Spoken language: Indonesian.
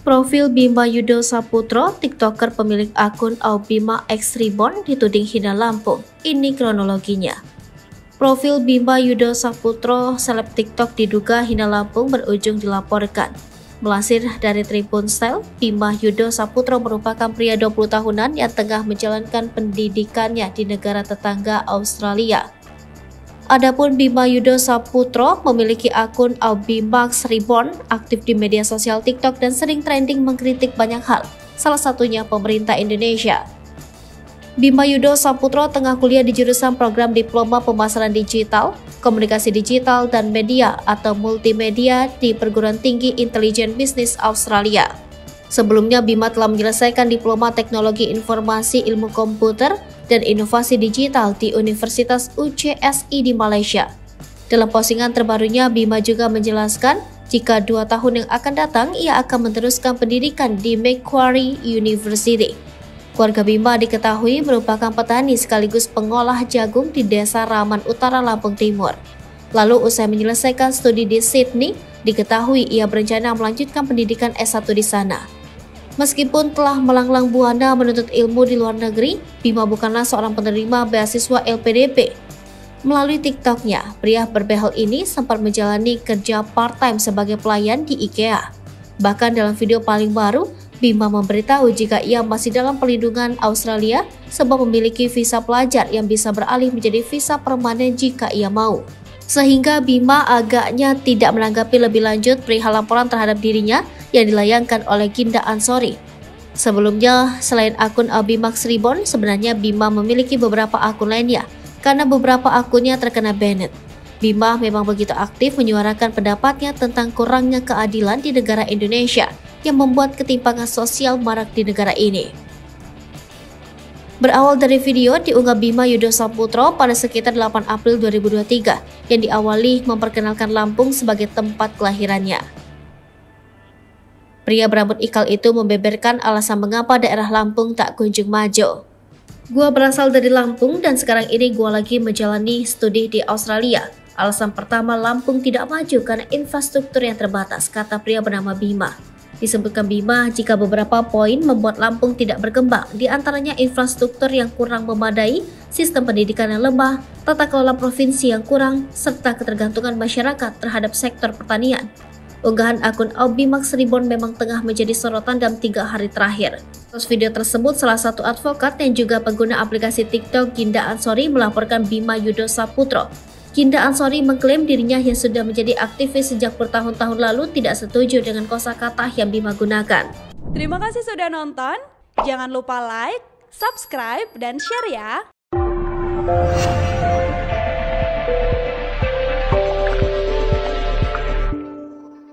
Profil Bima Yudo Saputro, TikToker pemilik akun Aubima X Reborn dituding hina Lampung. Ini kronologinya. Profil Bima Yudo Saputro, seleb TikTok diduga hina Lampung berujung dilaporkan. Melasir dari Tribun Style, Bima Yudo Saputro merupakan pria 20 tahunan yang tengah menjalankan pendidikannya di negara tetangga Australia. Adapun Bima Yudo Saputro memiliki akun Albimax Reborn aktif di media sosial TikTok dan sering trending mengkritik banyak hal, salah satunya pemerintah Indonesia. Bima Yudo Saputro tengah kuliah di jurusan program Diploma Pemasaran Digital, Komunikasi Digital dan Media atau Multimedia di Perguruan Tinggi Intelijen Bisnis Australia. Sebelumnya Bima telah menyelesaikan Diploma Teknologi Informasi Ilmu Komputer dan Inovasi Digital di Universitas UCSI di Malaysia. Dalam postingan terbarunya, Bima juga menjelaskan jika dua tahun yang akan datang ia akan meneruskan pendidikan di Macquarie University. Keluarga Bima diketahui merupakan petani sekaligus pengolah jagung di Desa Raman Utara, Lampung Timur. Lalu usai menyelesaikan studi di Sydney, diketahui ia berencana melanjutkan pendidikan S1 di sana. Meskipun telah melanglang buana menuntut ilmu di luar negeri, Bima bukanlah seorang penerima beasiswa LPDP. Melalui TikToknya, pria berbehel ini sempat menjalani kerja part-time sebagai pelayan di IKEA. Bahkan dalam video paling baru, Bima memberitahu jika ia masih dalam perlindungan Australia sebab memiliki visa pelajar yang bisa beralih menjadi visa permanen jika ia mau sehingga Bima agaknya tidak menanggapi lebih lanjut perihal laporan terhadap dirinya yang dilayangkan oleh Ginda Ansori. Sebelumnya, selain akun Abimax Reborn, sebenarnya Bima memiliki beberapa akun lainnya karena beberapa akunnya terkena banned. Bima memang begitu aktif menyuarakan pendapatnya tentang kurangnya keadilan di negara Indonesia yang membuat ketimpangan sosial marak di negara ini. Berawal dari video diunggah Bima Yudo Saputro pada sekitar 8 April 2023 yang diawali memperkenalkan Lampung sebagai tempat kelahirannya. Pria berambut ikal itu membeberkan alasan mengapa daerah Lampung tak kunjung maju. Gua berasal dari Lampung dan sekarang ini gua lagi menjalani studi di Australia. Alasan pertama Lampung tidak maju karena infrastruktur yang terbatas, kata pria bernama Bima. Disebutkan Bima jika beberapa poin membuat Lampung tidak berkembang, di antaranya infrastruktur yang kurang memadai, sistem pendidikan yang lemah, tata kelola provinsi yang kurang, serta ketergantungan masyarakat terhadap sektor pertanian. Unggahan akun Max Reborn memang tengah menjadi sorotan dalam tiga hari terakhir. Terus video tersebut, salah satu advokat yang juga pengguna aplikasi TikTok Ginda Ansori melaporkan Bima Yudo Saputro Kinda Ansori mengklaim dirinya yang sudah menjadi aktivis sejak bertahun-tahun lalu tidak setuju dengan kosakata yang Bima gunakan. Terima kasih sudah nonton. Jangan lupa like, subscribe, dan share ya.